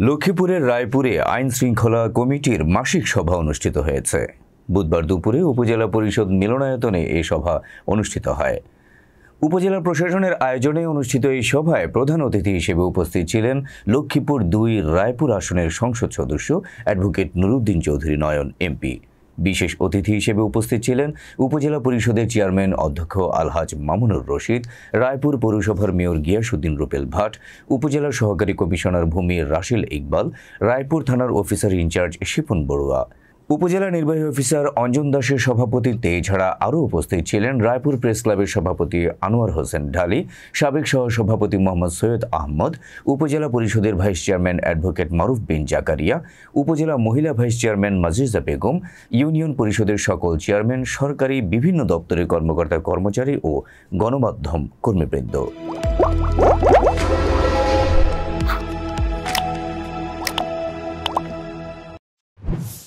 লক্ষ্মীপুরের রায়পুরে আইন শৃঙ্খলা কমিটির মাসিক সভা অনুষ্ঠিত হয়েছে। বুধবার দুপুরে উপজেলা পরিষদ মিলনায়তনে এই সভা অনুষ্ঠিত হয়। উপজেলা প্রশাসনের আয়োজনে অনুষ্ঠিত এই সভায় প্রধান অতিথি হিসেবে উপস্থিত ছিলেন লক্ষ্মীপুর দুই রায়পুর আসনের সংসদ সদস্য অ্যাডভোকেট নুরুদ্দিন চৌধুরী নয়ন, এমপি। বিশেষ অতিথি হিসেবে উপস্থিত ছিলেন উপজেলা পরিষদের চেয়ারম্যান অধ্যক্ষ আলহাজ মামুনুর রশিদ, রায়পুর পৌরসভার মেয়র গিয়াসুদ্দিন রুপেল ভাট, উপজেলা সহকারী কমিশনার ভূমি রাশিল ইকবাল, রায়পুর থানার অফিসার ইনচার্জ শিপন বড়ুয়া। উপজেলা নির্বাহী অফিসার অঞ্জন দাসের সভাপতিত্বে এছাড়া আরও উপস্থিত ছিলেন রায়পুর প্রেস ক্লাবের সভাপতি আনোয়ার হোসেন ঢালি, সাবেক সহসভাপতি মোহাম্মদ সৈয়দ আহমদ, উপজেলা পরিষদের vice chairman advocate Maruf bin Zakaria, upazila মহিলা vice chairman Majeza Begum, union পরিষদের সকল চেয়ারম্যান, সরকারি বিভিন্ন দপ্তরের কর্মকর্তা কর্মচারী ও গণমাধ্যম কর্মীবৃন্দ।